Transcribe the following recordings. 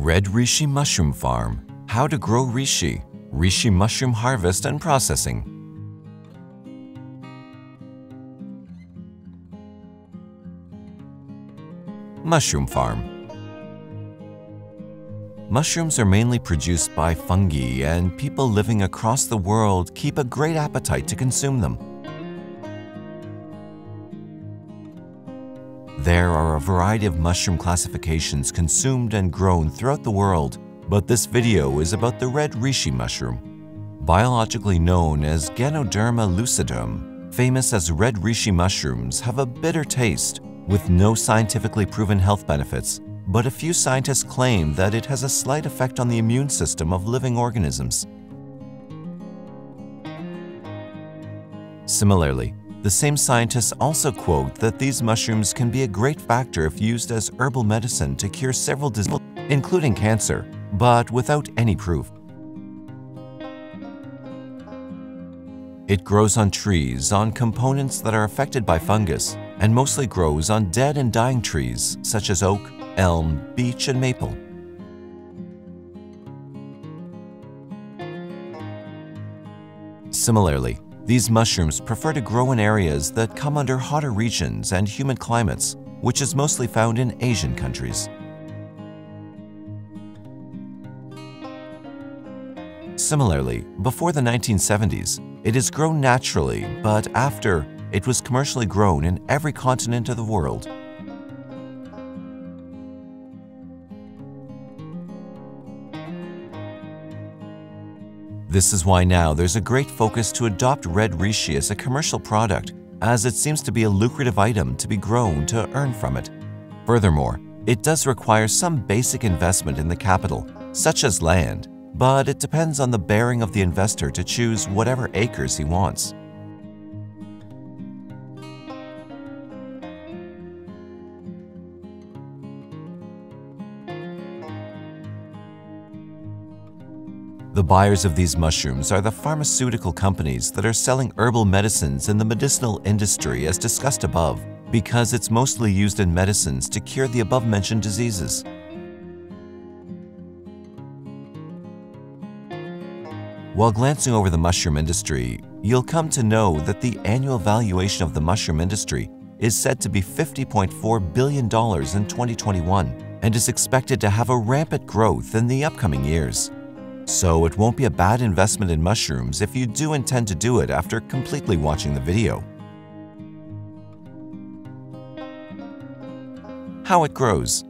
Red Reishi Mushroom Farm How to Grow Reishi Reishi Mushroom Harvest and Processing Mushroom Farm Mushrooms are mainly produced by fungi and people living across the world keep a great appetite to consume them. There are a variety of mushroom classifications consumed and grown throughout the world, but this video is about the red reishi mushroom. Biologically known as Ganoderma lucidum, famous as red reishi mushrooms have a bitter taste with no scientifically proven health benefits, but a few scientists claim that it has a slight effect on the immune system of living organisms. Similarly, the same scientists also quote that these mushrooms can be a great factor if used as herbal medicine to cure several diseases, including cancer, but without any proof. It grows on trees on components that are affected by fungus and mostly grows on dead and dying trees such as oak, elm, beech, and maple. Similarly, these mushrooms prefer to grow in areas that come under hotter regions and humid climates, which is mostly found in Asian countries. Similarly, before the 1970s, it is grown naturally, but after, it was commercially grown in every continent of the world. This is why now there's a great focus to adopt red reishi as a commercial product, as it seems to be a lucrative item to be grown to earn from it. Furthermore, it does require some basic investment in the capital, such as land, but it depends on the bearing of the investor to choose whatever acres he wants. The buyers of these mushrooms are the pharmaceutical companies that are selling herbal medicines in the medicinal industry as discussed above, because it's mostly used in medicines to cure the above-mentioned diseases. While glancing over the mushroom industry, you'll come to know that the annual valuation of the mushroom industry is said to be $50.4 billion in 2021 and is expected to have a rampant growth in the upcoming years. So it won't be a bad investment in mushrooms if you do intend to do it after completely watching the video. How it grows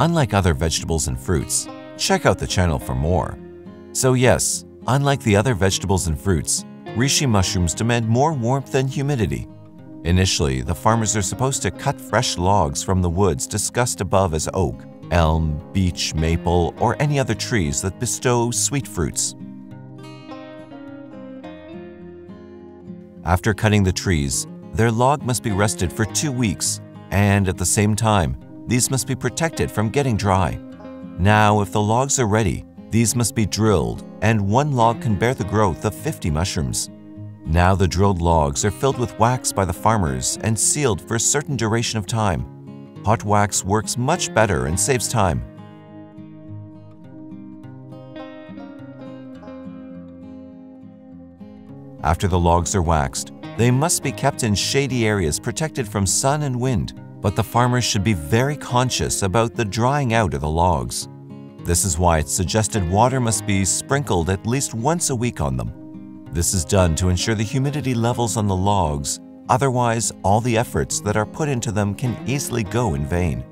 Unlike other vegetables and fruits, check out the channel for more. So yes, unlike the other vegetables and fruits, reishi mushrooms demand more warmth and humidity, Initially, the farmers are supposed to cut fresh logs from the woods discussed above as oak, elm, beech, maple, or any other trees that bestow sweet fruits. After cutting the trees, their log must be rested for two weeks, and at the same time, these must be protected from getting dry. Now, if the logs are ready, these must be drilled, and one log can bear the growth of 50 mushrooms. Now the drilled logs are filled with wax by the farmers and sealed for a certain duration of time. Hot wax works much better and saves time. After the logs are waxed, they must be kept in shady areas protected from sun and wind, but the farmers should be very conscious about the drying out of the logs. This is why it's suggested water must be sprinkled at least once a week on them. This is done to ensure the humidity levels on the logs, otherwise all the efforts that are put into them can easily go in vain.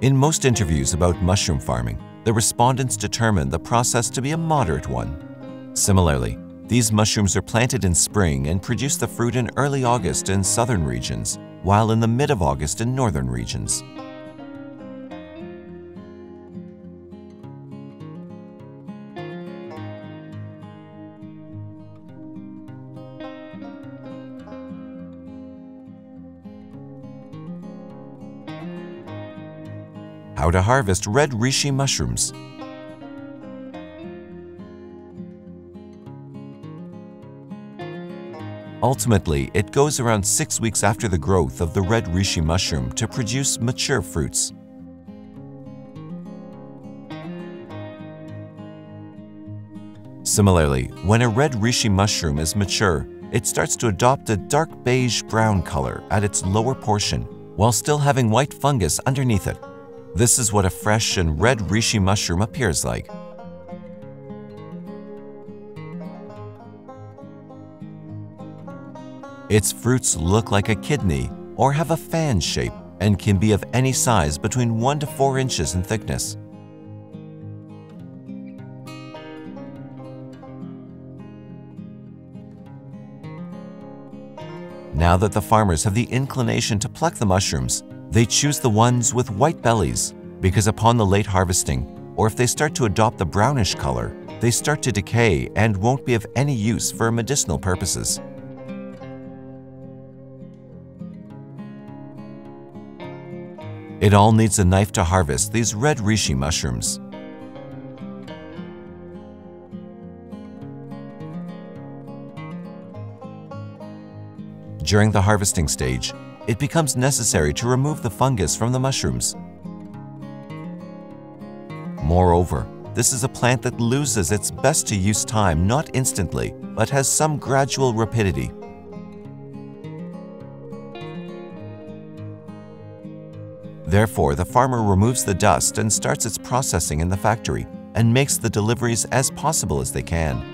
In most interviews about mushroom farming, the respondents determine the process to be a moderate one. Similarly, these mushrooms are planted in spring and produce the fruit in early August in southern regions, while in the mid of August in northern regions. How to harvest red reishi mushrooms. Ultimately, it goes around six weeks after the growth of the red reishi mushroom to produce mature fruits. Similarly, when a red reishi mushroom is mature, it starts to adopt a dark beige-brown color at its lower portion, while still having white fungus underneath it. This is what a fresh and red reishi mushroom appears like. Its fruits look like a kidney or have a fan shape and can be of any size between 1 to 4 inches in thickness. Now that the farmers have the inclination to pluck the mushrooms, they choose the ones with white bellies because upon the late harvesting, or if they start to adopt the brownish color, they start to decay and won't be of any use for medicinal purposes. It all needs a knife to harvest these red reishi mushrooms. During the harvesting stage, it becomes necessary to remove the fungus from the mushrooms. Moreover, this is a plant that loses its best to use time not instantly, but has some gradual rapidity. Therefore, the farmer removes the dust and starts its processing in the factory and makes the deliveries as possible as they can.